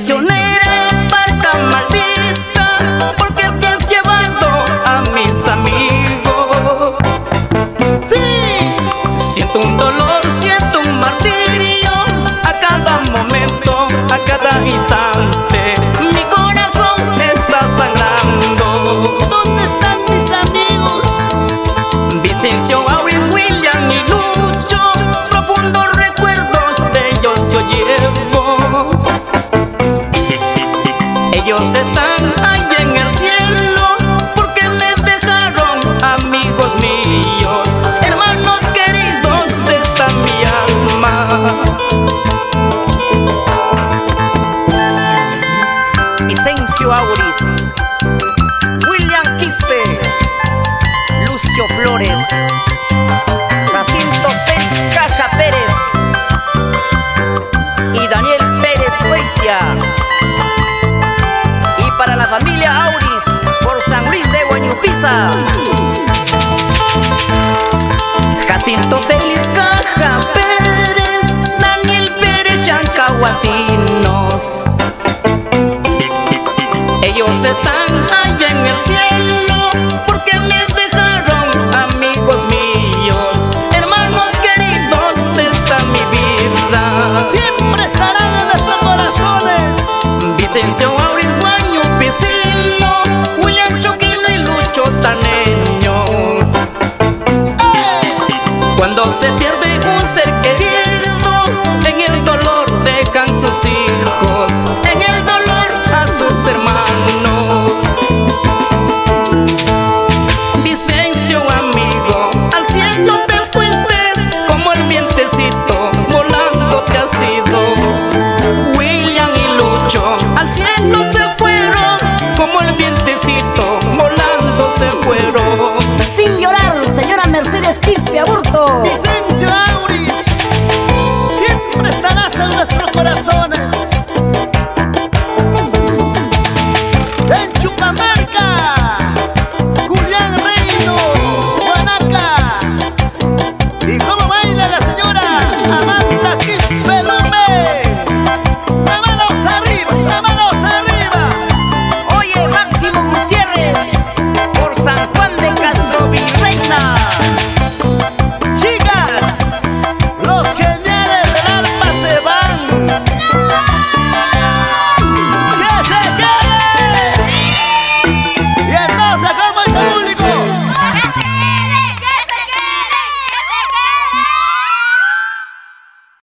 prisionera parta maldita porque te has llevado a mis amigos. Sí, siento un dolor, siento un martirio a cada momento, a cada instante. Mi corazón está sangrando. ¿Dónde están mis amigos? Vicencio, Auris, William y Lucho, profundos recuerdos de ellos yo llevo. Ellos están ahí en el cielo porque me dejaron amigos míos, hermanos queridos de esta mi alma. Vicencio Auris, William Quispe, Lucio Flores, Están allá en el cielo porque me dejaron amigos míos, hermanos queridos de esta mi vida. Siempre estarán en nuestros corazones. Vicencio Auris Guaño Piscino, William Choquino y Lucho Taneño. Cuando se pierde un al cielo se fueron como el vientecito, volando se fueron. Sin llorar, señora Mercedes Quispe Aburto. Vicencio Auris. Siempre estarás en nuestros corazones.